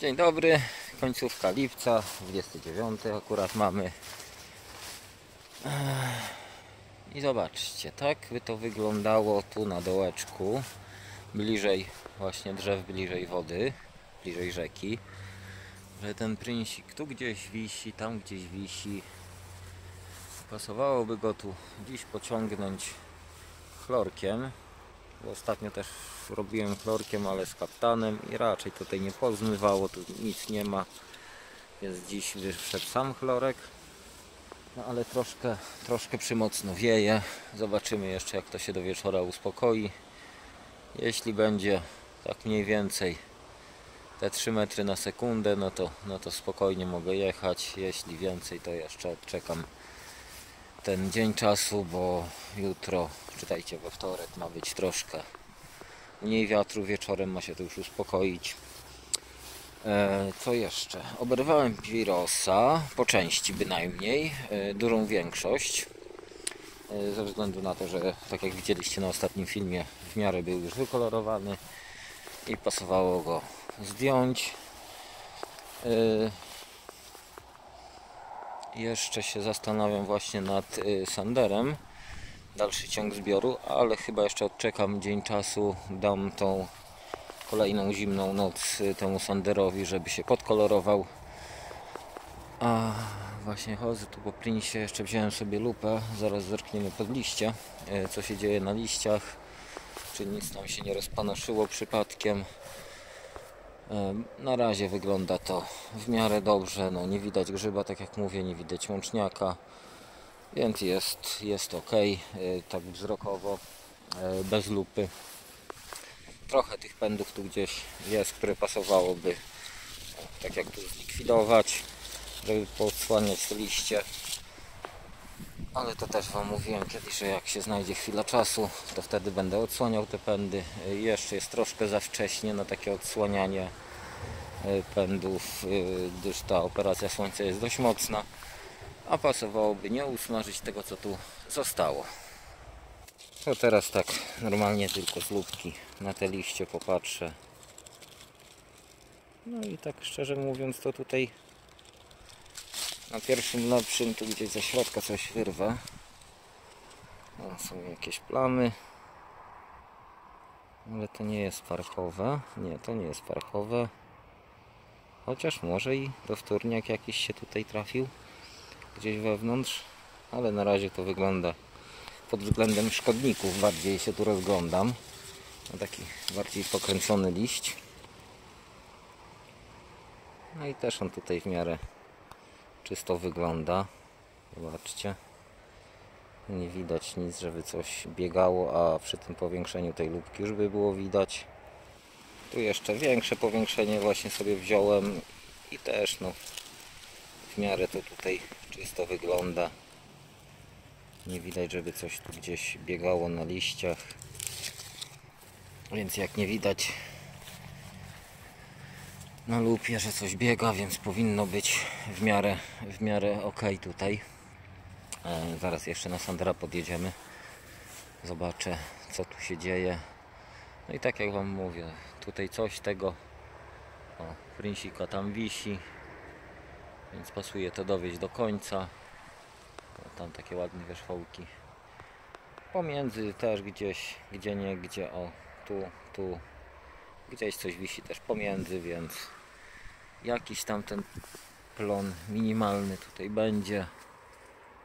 Dzień dobry, końcówka lipca, 29 akurat mamy. I zobaczcie, tak by to wyglądało tu na dołeczku, bliżej właśnie drzew, bliżej wody, bliżej rzeki. Że ten prynσik tu gdzieś wisi, tam gdzieś wisi. Pasowałoby go tu dziś pociągnąć chlorkiem. Ostatnio też robiłem chlorkiem, ale z kaptanem i raczej tutaj nie pozmywało, tu nic nie ma. Więc dziś wyszedł sam chlorek. No ale troszkę, troszkę przymocno wieje. Zobaczymy jeszcze jak to się do wieczora uspokoi. Jeśli będzie tak mniej więcej te 3 metry na sekundę, no to, no to spokojnie mogę jechać. Jeśli więcej, to jeszcze odczekam ten dzień czasu, bo jutro, czytajcie we wtorek, ma być troszkę mniej wiatru, wieczorem ma się to już uspokoić. E, co jeszcze? Oberwałem Pirosa, po części bynajmniej, e, dużą większość. E, ze względu na to, że tak jak widzieliście na ostatnim filmie, w miarę był już wykolorowany i pasowało go zdjąć. Jeszcze się zastanawiam właśnie nad y, Sanderem. Dalszy ciąg zbioru, ale chyba jeszcze odczekam dzień czasu. Dam tą kolejną zimną noc y, temu Sanderowi, żeby się podkolorował. A właśnie chodzę tu po prinsie, jeszcze wziąłem sobie lupę. Zaraz zerkniemy pod liście, y, co się dzieje na liściach. Czy nic tam się nie rozpanoszyło przypadkiem. Na razie wygląda to w miarę dobrze. No, nie widać grzyba, tak jak mówię, nie widać łączniaka, więc jest, jest ok, tak wzrokowo, e, bez lupy. Trochę tych pędów tu gdzieś jest, które pasowałoby, tak jak tu zlikwidować, żeby poodsłaniać te liście. Ale to też Wam mówiłem kiedyś, że jak się znajdzie chwila czasu, to wtedy będę odsłaniał te pędy. Y, Jeszcze jest troszkę za wcześnie na takie odsłanianie pędów, y, gdyż ta operacja słońca jest dość mocna. A pasowałoby nie usmażyć tego, co tu zostało. To teraz tak normalnie tylko z lubki na te liście popatrzę. No i tak szczerze mówiąc, to tutaj na pierwszym lepszym tu gdzieś ze środka coś wyrwę. O, są jakieś plamy. Ale to nie jest parchowe. Nie, to nie jest parchowe. Chociaż może i dowtórniak jakiś się tutaj trafił. Gdzieś wewnątrz. Ale na razie to wygląda pod względem szkodników. Bardziej się tu rozglądam. Na taki bardziej pokręcony liść. No i też on tutaj w miarę czysto wygląda. Zobaczcie. Nie widać nic, żeby coś biegało, a przy tym powiększeniu tej lubki już by było widać. Tu jeszcze większe powiększenie właśnie sobie wziąłem i też no w miarę to tutaj czysto wygląda. Nie widać, żeby coś tu gdzieś biegało na liściach. Więc jak nie widać na lupie, że coś biega, więc powinno być w miarę, w miarę ok tutaj. E, zaraz jeszcze na Sandra podjedziemy. Zobaczę, co tu się dzieje. No i tak jak Wam mówię, tutaj coś tego o, prinsika tam wisi, więc pasuje to dowieść do końca. O, tam takie ładne wierzchołki. Pomiędzy też gdzieś, gdzie nie, gdzie o, tu, tu, gdzieś coś wisi też pomiędzy, więc jakiś tam ten plon minimalny tutaj będzie.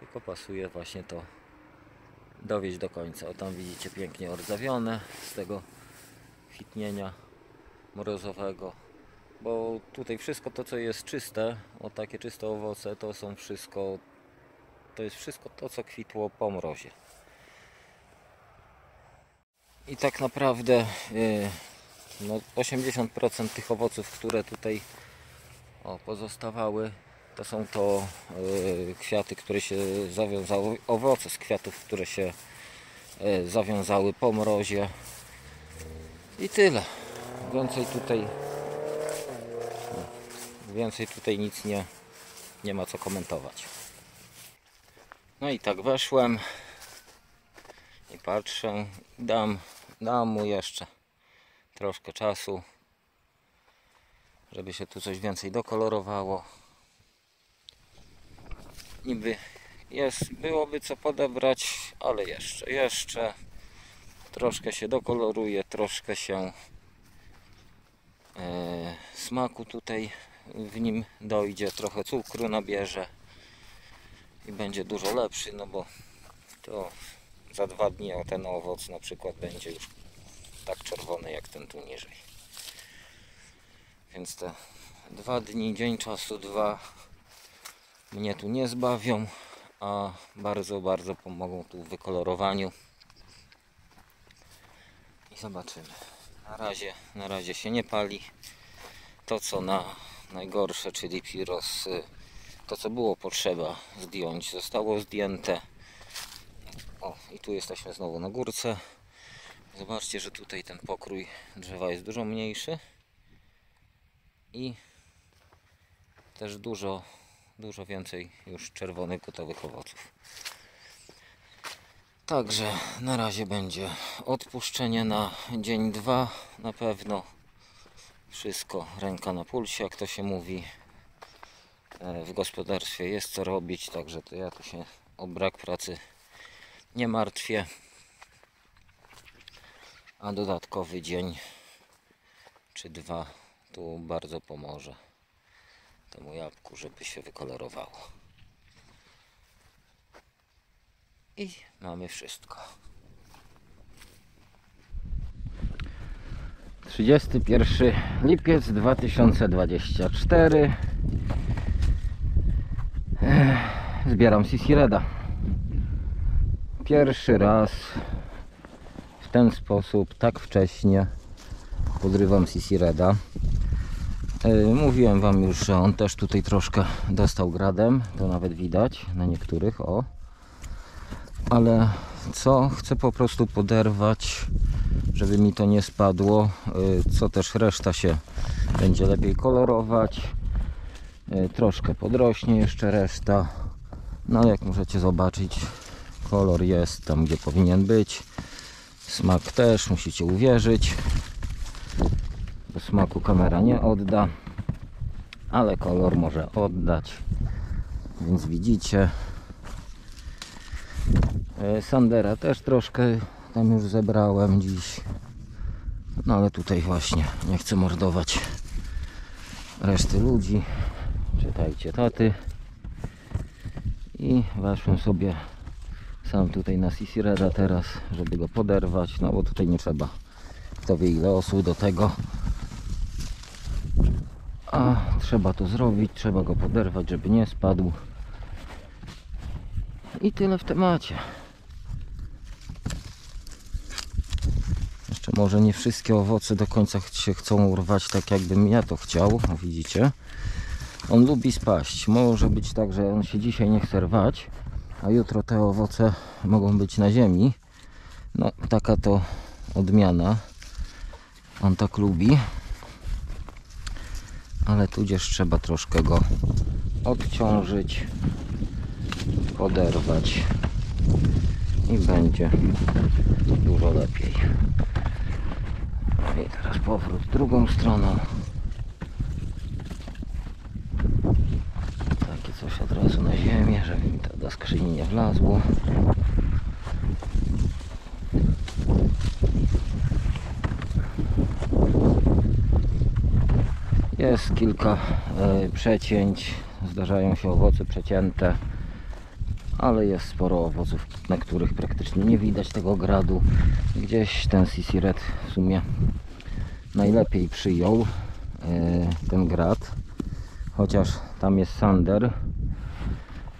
Tylko pasuje właśnie to dowieść do końca. O tam widzicie pięknie ordzawione z tego fitnienia mrozowego. Bo tutaj wszystko to co jest czyste, o takie czyste owoce to są wszystko to jest wszystko to co kwitło po mrozie. I tak naprawdę yy, no 80% tych owoców, które tutaj o, pozostawały, to są to y, kwiaty, które się zawiązały, owoce z kwiatów, które się y, zawiązały po mrozie. I tyle. Więcej tutaj więcej tutaj nic nie, nie ma co komentować. No i tak weszłem i patrzę, dam, dam mu jeszcze troszkę czasu żeby się tu coś więcej dokolorowało. Niby jest, byłoby co podebrać, ale jeszcze, jeszcze troszkę się dokoloruje, troszkę się smaku tutaj w nim dojdzie, trochę cukru nabierze i będzie dużo lepszy, no bo to za dwa dni ten owoc na przykład będzie już tak czerwony jak ten tu niżej. Więc te dwa dni, dzień czasu, dwa mnie tu nie zbawią, a bardzo, bardzo pomogą tu w wykolorowaniu. I zobaczymy. Na razie, na razie się nie pali. To co na najgorsze, czyli piros, y, to co było potrzeba zdjąć, zostało zdjęte. O, i tu jesteśmy znowu na górce. Zobaczcie, że tutaj ten pokrój drzewa jest dużo mniejszy i też dużo, dużo więcej już czerwonych gotowych owoców. Także na razie będzie odpuszczenie na dzień dwa na pewno. Wszystko ręka na pulsie, jak to się mówi. E, W gospodarstwie jest co robić, także to ja tu się o brak pracy nie martwię. A dodatkowy dzień czy dwa tu bardzo pomoże temu jabłku, żeby się wykolorowało. I mamy wszystko. 31 lipiec 2024 Ech, Zbieram Sisi Reda. Pierwszy raz w ten sposób, tak wcześnie podrywam Sisi Reda. E, Mówiłem Wam już, że on też tutaj troszkę dostał gradem, to nawet widać na niektórych, o. Ale co? Chcę po prostu poderwać, żeby mi to nie spadło, e, co też reszta się będzie lepiej kolorować. E, Troszkę podrośnie jeszcze reszta. No jak możecie zobaczyć, kolor jest tam, gdzie powinien być. Smak też, musicie uwierzyć. Bo smaku kamera nie odda, ale kolor może oddać. Więc widzicie. E, Sandera też troszkę tam już zebrałem dziś. No ale tutaj właśnie nie chcę mordować reszty ludzi. Czytajcie taty. I weszłem sobie sam tutaj na Sisi Reda teraz, żeby go poderwać. No bo tutaj nie trzeba kto wie ile osób do tego. A trzeba to zrobić, trzeba go poderwać, żeby nie spadł. I tyle w temacie. Jeszcze może nie wszystkie owoce do końca się chcą urwać tak jakbym ja to chciał, widzicie. On lubi spaść. Może być tak, że on się dzisiaj nie chce rwać, a jutro te owoce mogą być na ziemi. No, taka to odmiana. On tak lubi. Ale tudzież trzeba troszkę go odciążyć, poderwać i będzie dużo lepiej. I teraz powrót drugą stroną. Takie coś od razu na ziemię, żeby mi to do skrzyni nie wlazło. Jest kilka e, przecięć, zdarzają się owoce przecięte, ale jest sporo owoców, na których praktycznie nie widać tego gradu. Gdzieś ten CC Red w sumie najlepiej przyjął e, ten grad, chociaż tam jest sander,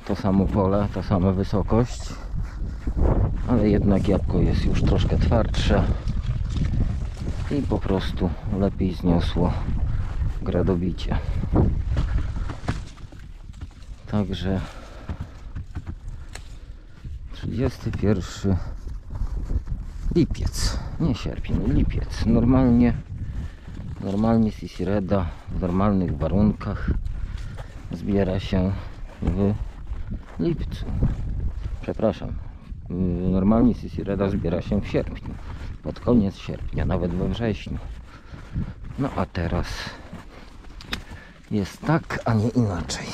to samo pole, ta sama wysokość, ale jednak jabłko jest już troszkę twardsze i po prostu lepiej zniosło gradobicie. Także 31 lipiec, nie sierpień, lipiec. Normalnie, normalnie Sisi Reda w normalnych warunkach zbiera się w lipcu. Przepraszam, normalnie Sisi Reda zbiera się w sierpniu, pod koniec sierpnia, nawet we wrześniu. No a teraz jest tak, a nie inaczej.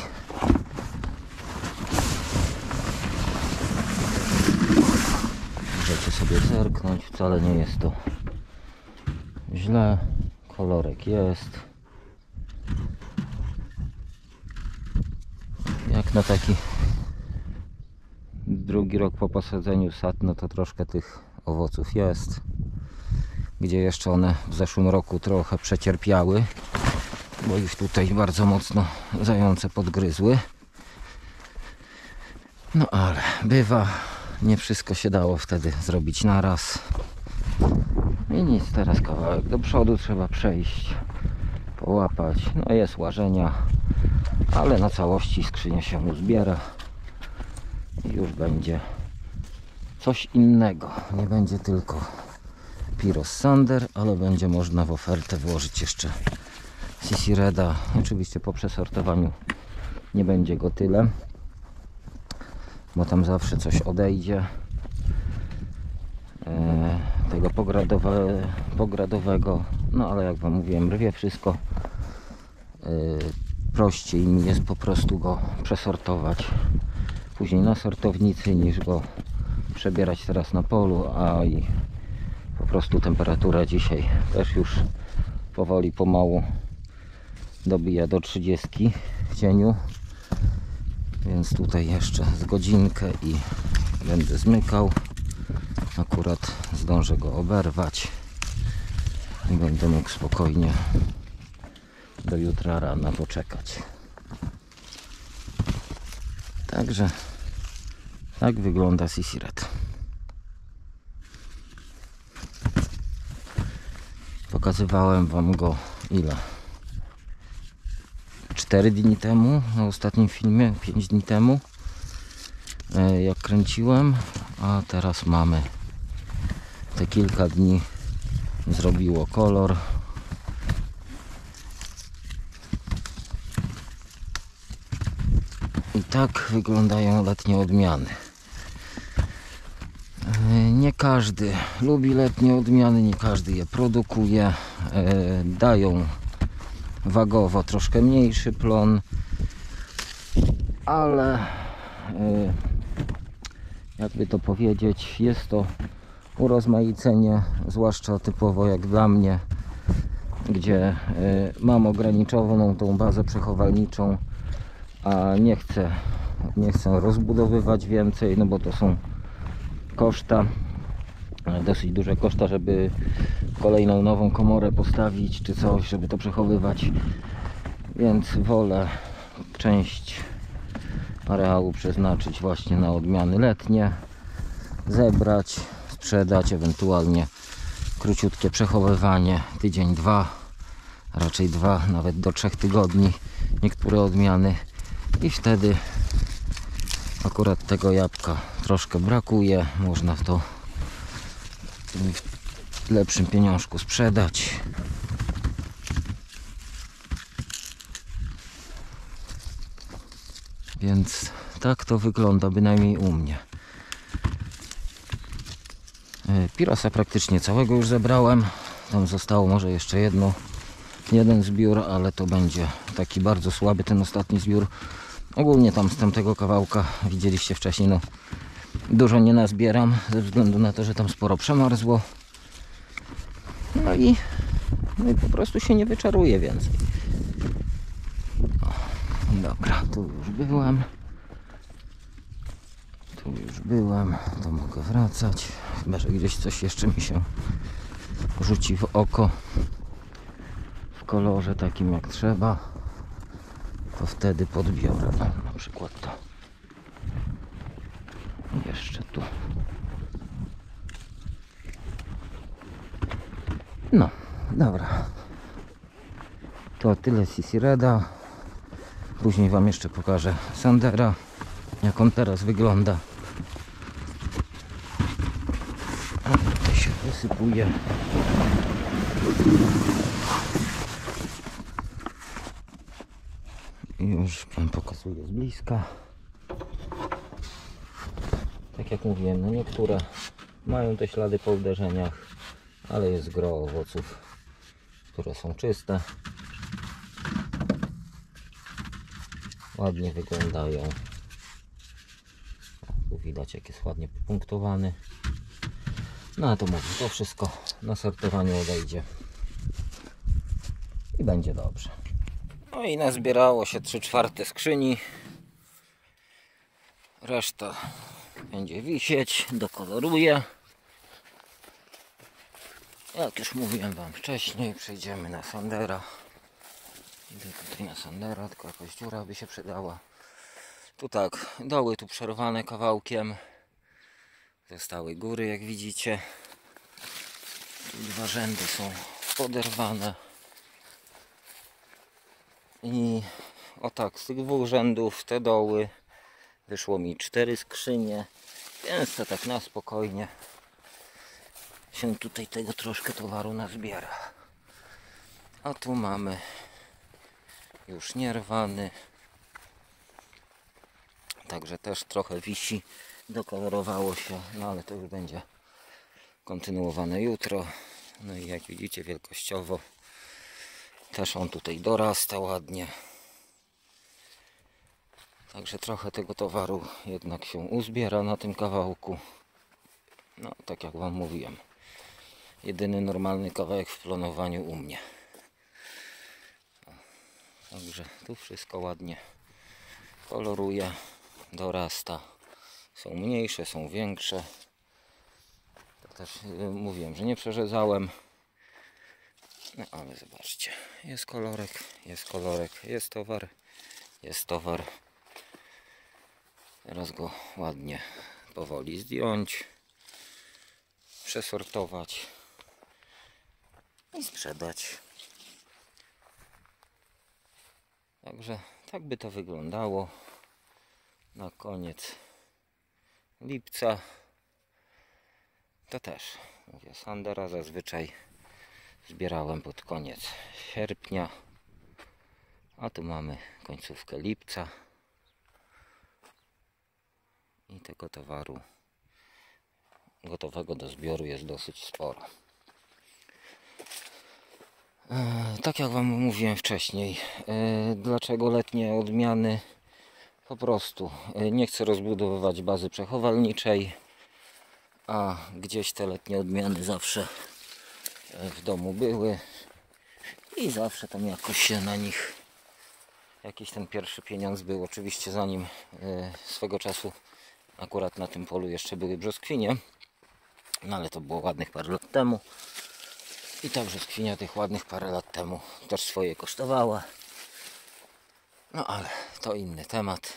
Możecie sobie zerknąć, wcale nie jest to źle. Kolorek jest. Jak na taki drugi rok po posadzeniu sad, no to troszkę tych owoców jest. Gdzie jeszcze one w zeszłym roku trochę przecierpiały, bo już tutaj bardzo mocno zające podgryzły. No ale bywa, nie wszystko się dało wtedy zrobić naraz. I nic, teraz kawałek do przodu trzeba przejść, połapać. No jest łażenia, ale na całości skrzynia się uzbiera i już będzie coś innego. Nie będzie tylko Piros Sander, ale będzie można w ofertę włożyć jeszcze CC Reda. Oczywiście po przesortowaniu nie będzie go tyle, bo tam zawsze coś odejdzie. E, tego pogradowe, pogradowego, no ale jak Wam mówiłem, rwie wszystko. E, prościej mi jest po prostu go przesortować później na sortownicy niż go przebierać teraz na polu, a i po prostu temperatura dzisiaj też już powoli pomału dobija do 30 w cieniu więc tutaj jeszcze z godzinkę i będę zmykał. Akurat zdążę go oberwać i będę mógł spokojnie do jutra rana poczekać. Także tak wygląda Red pokazywałem wam go ile 4 dni temu na ostatnim filmie 5 dni temu e, jak kręciłem a teraz mamy te kilka dni zrobiło kolor. I tak wyglądają letnie odmiany. E, nie każdy lubi letnie odmiany nie każdy je produkuje E, dają wagowo troszkę mniejszy plon ale e, jakby to powiedzieć jest to urozmaicenie zwłaszcza typowo jak dla mnie gdzie e, mam ograniczoną tą bazę przechowalniczą a nie chcę nie chcę rozbudowywać więcej no bo to są koszta dosyć duże koszta żeby kolejną nową komorę postawić czy coś żeby to przechowywać. Więc wolę część areału przeznaczyć właśnie na odmiany letnie zebrać, sprzedać ewentualnie króciutkie przechowywanie tydzień, dwa raczej dwa, nawet do trzech tygodni niektóre odmiany. I wtedy akurat tego jabłka troszkę brakuje można to w lepszym pieniążku sprzedać. Więc tak to wygląda bynajmniej u mnie. E, Pirosa praktycznie całego już zebrałem. Tam zostało może jeszcze jedno jeden zbiór, ale to będzie taki bardzo słaby ten ostatni zbiór. Ogólnie tam z tamtego kawałka widzieliście wcześniej no dużo nie nazbieram ze względu na to, że tam sporo przemarzło. No i, no i po prostu się nie wyczaruje więcej. O, dobra, tu już byłem. Tu już byłem to mogę wracać. Chyba, że gdzieś coś jeszcze mi się rzuci w oko. W kolorze takim jak trzeba to wtedy podbiorę. Na przykład to jeszcze tu. No dobra. To tyle CC Reda później wam jeszcze pokażę Sandera jak on teraz wygląda. A się wysypuje. I już wam pokazuję z bliska tak jak mówiłem no niektóre mają te ślady po uderzeniach ale jest gro owoców które są czyste ładnie wyglądają. Tu widać jak jest ładnie popunktowany. No a to mówię, to wszystko na sortowaniu odejdzie. I będzie dobrze. No i nazbierało się 3 czwarte skrzyni. Reszta będzie wisieć, dokoloruję. Jak już mówiłem Wam wcześniej, przejdziemy na Sandera. Idę tutaj na Sandera, tylko jakaś dziura by się przydała. Tu tak, doły tu przerwane kawałkiem. Ze stałej góry, jak widzicie. Tu dwa rzędy są poderwane. I o tak, z tych dwóch rzędów te doły wyszło mi cztery skrzynie. Więc to tak na spokojnie się tutaj tego troszkę towaru nazbiera. A tu mamy już nierwany. Także też trochę wisi, dokolorowało się, no ale to już będzie kontynuowane jutro. No i jak widzicie wielkościowo też on tutaj dorasta ładnie. Także trochę tego towaru jednak się uzbiera na tym kawałku. No, tak jak Wam mówiłem. Jedyny normalny kawałek w planowaniu u mnie. Także tu wszystko ładnie koloruje, dorasta. Są mniejsze, są większe. To też y, mówiłem, że nie przerzezałem. No ale zobaczcie, jest kolorek, jest kolorek, jest towar, jest towar. Teraz go ładnie powoli zdjąć, przesortować i sprzedać. Także tak by to wyglądało na koniec lipca. To też, mówię, Sandera zazwyczaj zbierałem pod koniec sierpnia, a tu mamy końcówkę lipca i tego towaru gotowego do zbioru jest dosyć sporo. E, Tak jak Wam mówiłem wcześniej, e, dlaczego letnie odmiany? Po prostu e, nie chcę rozbudowywać bazy przechowalniczej, a gdzieś te letnie odmiany zawsze w domu były i zawsze tam jakoś się na nich jakiś ten pierwszy pieniądz był. Oczywiście zanim swego czasu akurat na tym polu jeszcze były brzoskwinie, no ale to było ładnych parę lat temu. I ta brzoskwinia tych ładnych parę lat temu też swoje kosztowała. No ale to inny temat.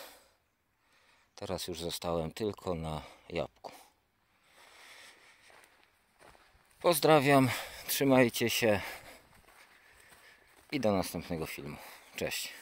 Teraz już zostałem tylko na jabłku. Pozdrawiam, trzymajcie się i do następnego filmu. Cześć.